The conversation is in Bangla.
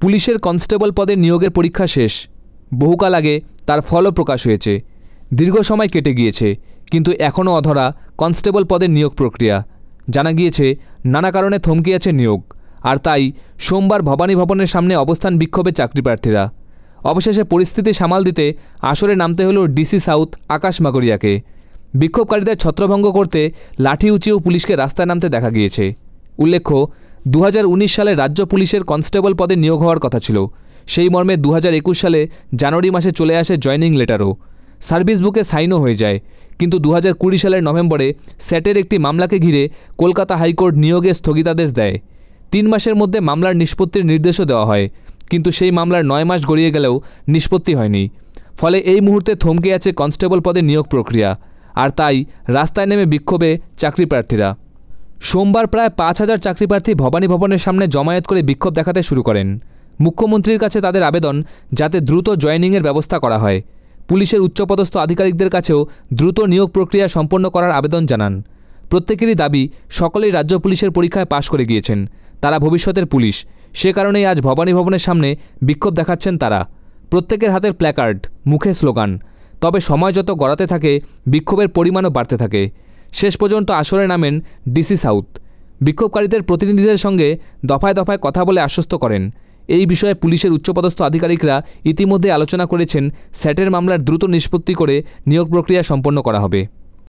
পুলিশের কনস্টেবল পদে নিয়োগের পরীক্ষা শেষ। বহুকাল আগে তার ফলও প্রকাশ হয়েছে। দীর্ঘ সময় কেটে গিয়েছে, কিন্তু এখনও অধরা কনস্টেবল পদের নিয়োগ প্রক্রিয়া। জানা গিয়েছে, নানা কারণে থমকে আছে নিয়োগ, আর তাই সোমবার ভবানী ভবনের সামনে অবস্থান বিক্ষোভে চাকরি প্রার্থীরা অবশেষে পরিস্থিতি সামাল দিতে আসরে নামতে হলো ডিসি সাউথ আকাশ মাগরিয়াকে। বিক্ষোভকারীদের ছত্রভঙ্গ করতে লাঠি উঁচিয়েও পুলিশকে রাস্তায় নামতে দেখা গিয়েছে। উল্লেখ্য দু হাজার উনিশ সালে রাজ্য পুলিশের কনস্টেবল পদে নিয়োগ হওয়ার কথা ছিল। সেই মর্মে দু হাজার একুশ সালে জানুয়ারি মাসে চলে আসে জয়নিং লেটারও। সার্ভিস বুকে সাইনও হয়ে যায়। কিন্তু দু হাজার কুড়ি সালের নভেম্বরে স্যাটের একটি মামলাকে ঘিরে কলকাতা হাইকোর্ট নিয়োগে স্থগিতাদেশ দেয়। তিন মাসের মধ্যে মামলার নিষ্পত্তির নির্দেশও দেওয়া হয়। কিন্তু সেই মামলার নয় মাস গড়িয়ে গেলেও নিষ্পত্তি হয়নি। ফলে এই মুহূর্তে থমকে আছে কনস্টেবল পদে নিয়োগ প্রক্রিয়া। আর তাই রাস্তায় নেমে বিক্ষোভে চাকরি প্রার্থীরা। সোমবার প্রায় পাঁচ হাজার চাকরিপ্রার্থী ভবানী ভবনের সামনে জমায়েত করে বিক্ষোভ দেখাতে শুরু করেন। মুখ্যমন্ত্রীর কাছে তাদের আবেদন যাতে দ্রুত জয়েনিংয়ের ব্যবস্থা করা হয়। পুলিশের উচ্চপদস্থ আধিকারিকদের কাছেও দ্রুত নিয়োগ প্রক্রিয়া সম্পন্ন করার আবেদন জানান। প্রত্যেকেরই দাবি, সকলেই রাজ্য পুলিশের পরীক্ষায় পাশ করে গিয়েছেন। তারা ভবিষ্যতের পুলিশ। সে কারণেই আজ ভবানী ভবনের সামনে বিক্ষোভ দেখাচ্ছেন তারা। প্রত্যেকের হাতের প্ল্যাকার্ড, মুখে স্লোগান। তবে সময় যত গড়াতে থাকে, বিক্ষোভের পরিমাণও বাড়তে থাকে। শেষ পর্যন্ত আসরে নামেন ডিসি সাউথ। বিক্ষোভকারীদের প্রতিনিধিদের সঙ্গে দফায় দফায় কথা বলে আশ্বস্ত করেন। এই বিষয়ে পুলিশের উচ্চপদস্থ আধিকারিকরা ইতিমধ্যে আলোচনা করেছেন স্যাটের মামলার দ্রুত নিষ্পত্তি করে নিয়োগ প্রক্রিয়া সম্পন্ন করা হবে।